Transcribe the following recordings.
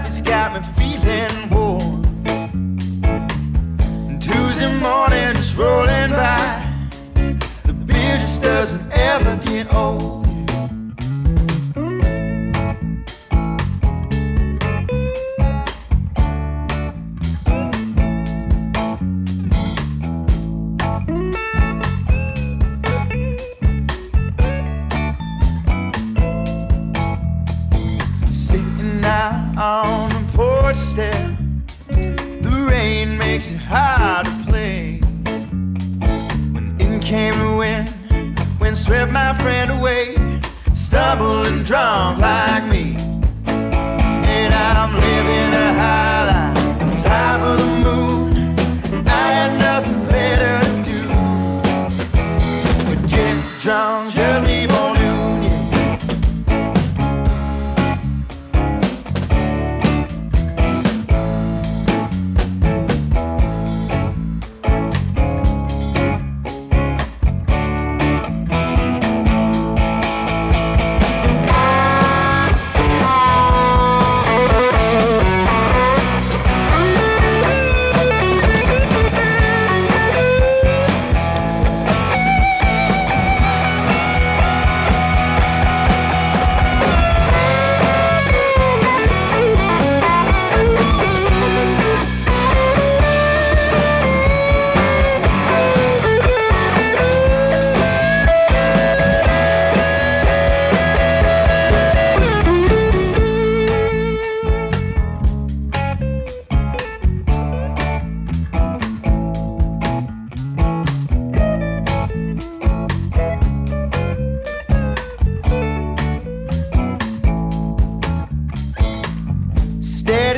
has got me feeling warm. Tuesday morning just rolling by. The beer just doesn't ever get old. Porch the rain makes it hard to play. When in came the wind, wind swept my friend away, stumbling drunk like me. And I'm living a high life on top of the moon. I had nothing better to do but get drunk just before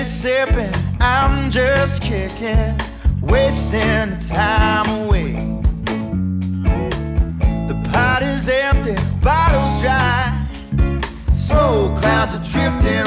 Sipping, I'm just kicking, wasting the time away. The pot is empty, bottles dry, smoke clouds are drifting